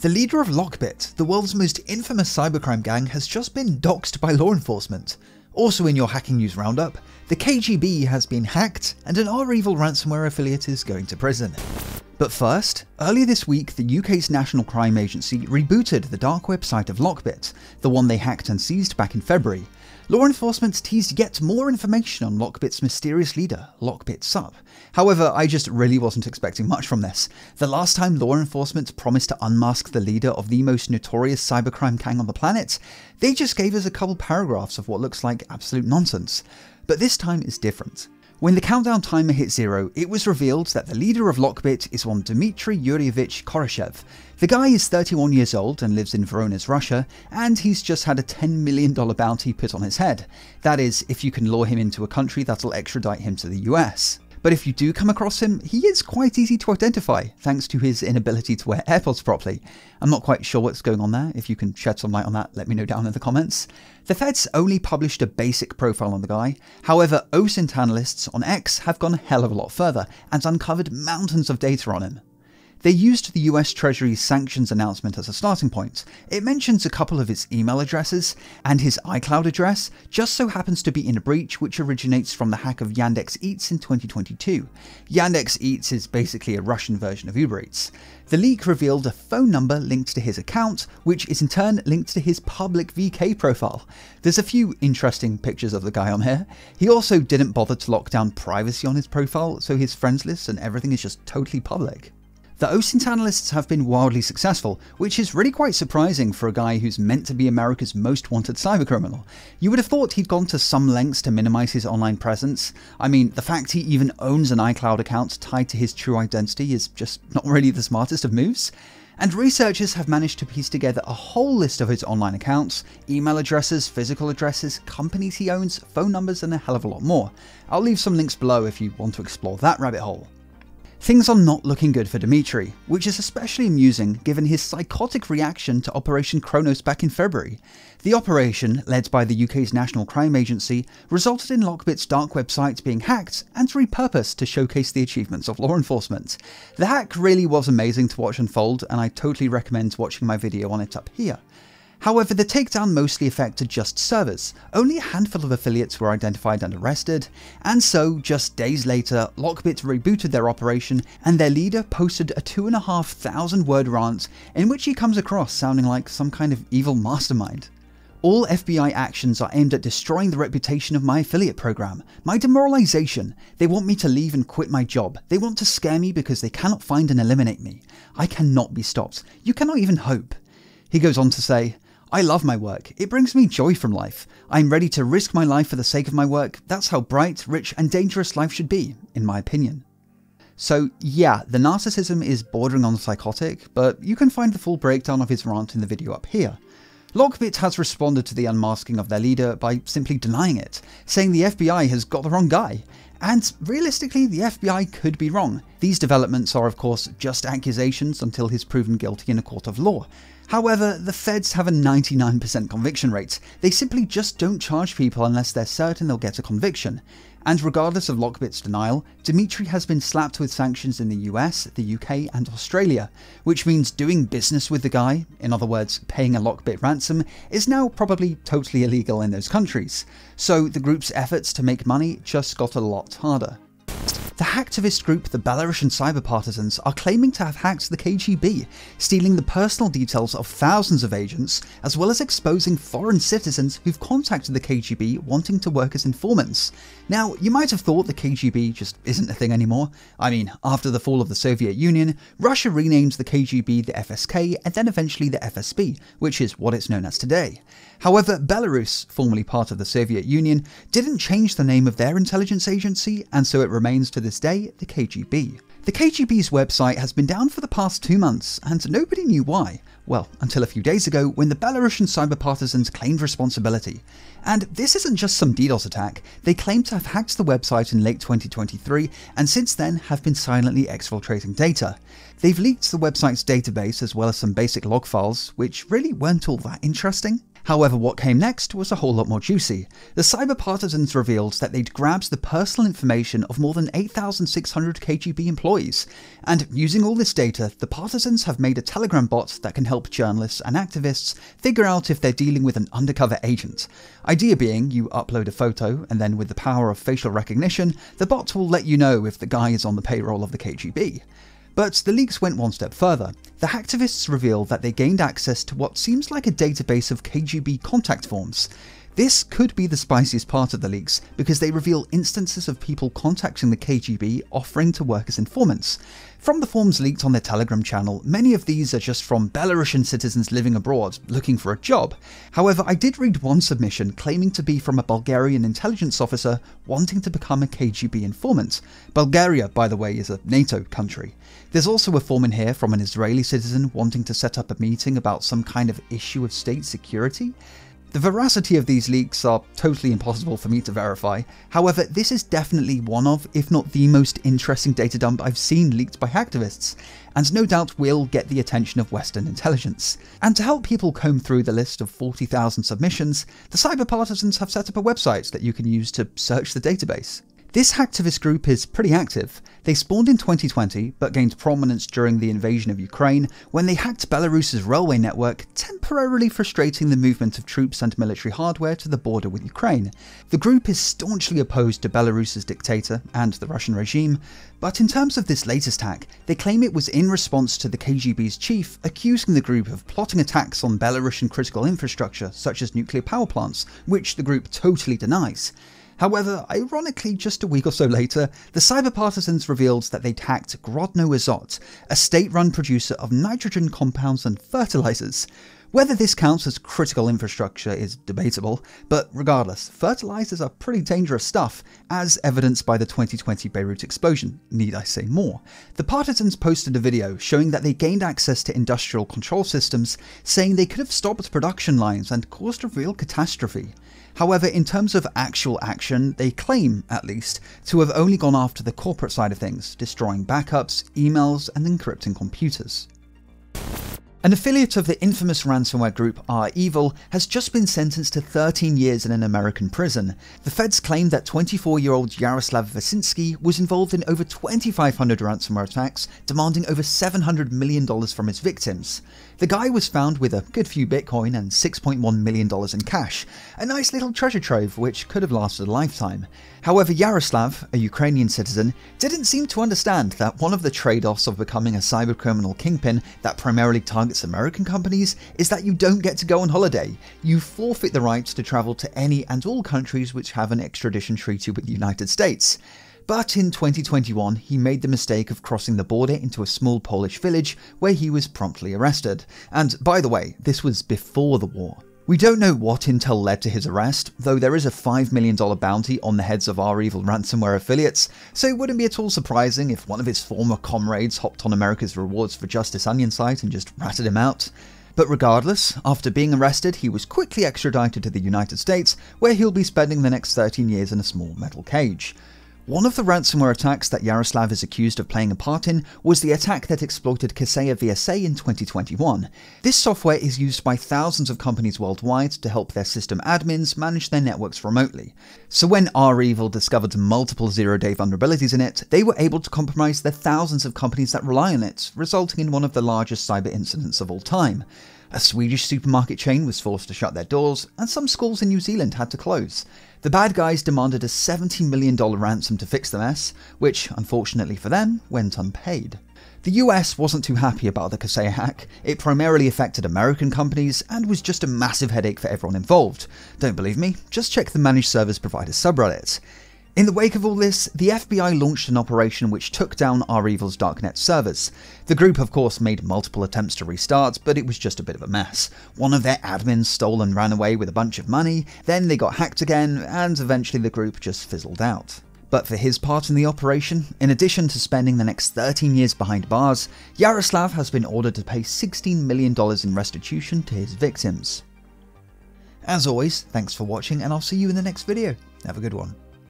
The leader of Lockbit, the world's most infamous cybercrime gang, has just been doxxed by law enforcement. Also in your hacking news roundup, the KGB has been hacked and an REvil ransomware affiliate is going to prison. But first, earlier this week the UK's National Crime Agency rebooted the dark website of Lockbit, the one they hacked and seized back in February, Law enforcement teased yet more information on Lockbit's mysterious leader, Lockbit Sup. However, I just really wasn't expecting much from this. The last time law enforcement promised to unmask the leader of the most notorious cybercrime gang on the planet, they just gave us a couple paragraphs of what looks like absolute nonsense. But this time is different. When the countdown timer hit zero, it was revealed that the leader of Lockbit is one Dmitry Yuryevich Khoroshev. The guy is 31 years old and lives in Voronezh, Russia, and he's just had a $10 million bounty put on his head. That is, if you can lure him into a country that'll extradite him to the US. But if you do come across him, he is quite easy to identify, thanks to his inability to wear AirPods properly. I'm not quite sure what's going on there. If you can shed some light on that, let me know down in the comments. The feds only published a basic profile on the guy. However, OSINT analysts on X have gone a hell of a lot further and uncovered mountains of data on him. They used the US Treasury's sanctions announcement as a starting point. It mentions a couple of his email addresses, and his iCloud address just so happens to be in a breach which originates from the hack of Yandex Eats in 2022. Yandex Eats is basically a Russian version of Uber Eats. The leak revealed a phone number linked to his account, which is in turn linked to his public VK profile. There's a few interesting pictures of the guy on here. He also didn't bother to lock down privacy on his profile, so his friends list and everything is just totally public. The OSINT analysts have been wildly successful, which is really quite surprising for a guy who's meant to be America's most wanted cybercriminal. You would have thought he'd gone to some lengths to minimize his online presence. I mean, the fact he even owns an iCloud account tied to his true identity is just not really the smartest of moves. And researchers have managed to piece together a whole list of his online accounts, email addresses, physical addresses, companies he owns, phone numbers, and a hell of a lot more. I'll leave some links below if you want to explore that rabbit hole. Things are not looking good for Dmitry, which is especially amusing given his psychotic reaction to Operation Cronos back in February. The operation, led by the UK's National Crime Agency, resulted in Lockbit's dark website being hacked and repurposed to showcase the achievements of law enforcement. The hack really was amazing to watch unfold, and I totally recommend watching my video on it up here. However, the takedown mostly affected just servers. Only a handful of affiliates were identified and arrested, and so, just days later, Lockbit rebooted their operation and their leader posted a 2,500 word rant in which he comes across sounding like some kind of evil mastermind. All FBI actions are aimed at destroying the reputation of my affiliate program, my demoralization. They want me to leave and quit my job. They want to scare me because they cannot find and eliminate me. I cannot be stopped. You cannot even hope. He goes on to say, I love my work. It brings me joy from life. I'm ready to risk my life for the sake of my work. That's how bright, rich, and dangerous life should be, in my opinion. So, yeah, the narcissism is bordering on the psychotic, but you can find the full breakdown of his rant in the video up here. Lockbit has responded to the unmasking of their leader by simply denying it, saying the FBI has got the wrong guy. And realistically, the FBI could be wrong. These developments are, of course, just accusations until he's proven guilty in a court of law. However, the feds have a 99% conviction rate. They simply just don't charge people unless they're certain they'll get a conviction. And regardless of Lockbit's denial, Dmitry has been slapped with sanctions in the US, the UK, and Australia, which means doing business with the guy, in other words, paying a Lockbit ransom, is now probably totally illegal in those countries. So the group's efforts to make money just got a lot harder. The hacktivist group, the Belarusian Cyber Partisans, are claiming to have hacked the KGB, stealing the personal details of thousands of agents, as well as exposing foreign citizens who've contacted the KGB wanting to work as informants. Now, you might have thought the KGB just isn't a thing anymore. I mean, after the fall of the Soviet Union, Russia renamed the KGB the FSK and then eventually the FSB, which is what it's known as today. However, Belarus, formerly part of the Soviet Union, didn't change the name of their intelligence agency, and so it remains to this day the KGB. The KGB's website has been down for the past two months, and nobody knew why. Well, until a few days ago when the Belarusian cyber partisans claimed responsibility. And this isn't just some DDoS attack, they claim to have hacked the website in late 2023 and since then have been silently exfiltrating data. They've leaked the website's database as well as some basic log files, which really weren't all that interesting. However, what came next was a whole lot more juicy. The cyber partisans revealed that they'd grabbed the personal information of more than 8,600 KGB employees, and using all this data, the partisans have made a Telegram bot that can help journalists and activists figure out if they're dealing with an undercover agent. Idea being, you upload a photo, and then with the power of facial recognition, the bot will let you know if the guy is on the payroll of the KGB. But the leaks went one step further. The hacktivists revealed that they gained access to what seems like a database of KGB contact forms. This could be the spiciest part of the leaks because they reveal instances of people contacting the KGB offering to work as informants. From the forms leaked on their Telegram channel, many of these are just from Belarusian citizens living abroad looking for a job. However, I did read one submission claiming to be from a Bulgarian intelligence officer wanting to become a KGB informant. Bulgaria, by the way, is a NATO country. There's also a form in here from an Israeli citizen wanting to set up a meeting about some kind of issue of state security. The veracity of these leaks are totally impossible for me to verify, however this is definitely one of, if not the most interesting data dump I've seen leaked by hacktivists, and no doubt will get the attention of Western intelligence. And to help people comb through the list of 40,000 submissions, the cyber partisans have set up a website that you can use to search the database. This hacktivist group is pretty active. They spawned in 2020, but gained prominence during the invasion of Ukraine when they hacked Belarus's railway network, temporarily frustrating the movement of troops and military hardware to the border with Ukraine. The group is staunchly opposed to Belarus's dictator and the Russian regime, but in terms of this latest hack, they claim it was in response to the KGB's chief accusing the group of plotting attacks on Belarusian critical infrastructure, such as nuclear power plants, which the group totally denies. However, ironically, just a week or so later, the cyber partisans revealed that they'd hacked Grodno Azot, a state-run producer of nitrogen compounds and fertilizers. Whether this counts as critical infrastructure is debatable, but regardless, fertilizers are pretty dangerous stuff, as evidenced by the 2020 Beirut explosion. Need I say more? The partisans posted a video showing that they gained access to industrial control systems, saying they could have stopped production lines and caused a real catastrophe. However, in terms of actual action, they claim, at least, to have only gone after the corporate side of things, destroying backups, emails, and encrypting computers. An affiliate of the infamous ransomware group REvil has just been sentenced to 13 years in an American prison. The feds claim that 24-year-old Yaroslav Vasinskyi was involved in over 2,500 ransomware attacks, demanding over $700 million from his victims. The guy was found with a good few Bitcoin and $6.1 million in cash, a nice little treasure trove which could have lasted a lifetime. However, Yaroslav, a Ukrainian citizen, didn't seem to understand that one of the trade-offs of becoming a cybercriminal kingpin that primarily targets American companies is that you don't get to go on holiday. You forfeit the rights to travel to any and all countries which have an extradition treaty with the United States. But in 2021, he made the mistake of crossing the border into a small Polish village where he was promptly arrested. And by the way, this was before the war. We don't know what intel led to his arrest, though there is a $5 million bounty on the heads of REvil ransomware affiliates, so it wouldn't be at all surprising if one of his former comrades hopped on America's Rewards for Justice Onion site and just ratted him out. But regardless, after being arrested, he was quickly extradited to the United States, where he'll be spending the next 13 years in a small metal cage. One of the ransomware attacks that Yaroslav is accused of playing a part in was the attack that exploited Kaseya VSA in 2021. This software is used by thousands of companies worldwide to help their system admins manage their networks remotely. So when REvil discovered multiple zero-day vulnerabilities in it, they were able to compromise the thousands of companies that rely on it, resulting in one of the largest cyber incidents of all time. A Swedish supermarket chain was forced to shut their doors, and some schools in New Zealand had to close. The bad guys demanded a $70 million ransom to fix the mess, which, unfortunately for them, went unpaid. The US wasn't too happy about the Kaseya hack. It primarily affected American companies and was just a massive headache for everyone involved. Don't believe me? Just check the managed service provider subreddit. In the wake of all this, the FBI launched an operation which took down REvil's darknet servers. The group of course made multiple attempts to restart, but it was just a bit of a mess. One of their admins stole and ran away with a bunch of money, then they got hacked again, and eventually the group just fizzled out. But for his part in the operation, in addition to spending the next 13 years behind bars, Yaroslav has been ordered to pay $16 million in restitution to his victims. As always, thanks for watching and I'll see you in the next video. Have a good one.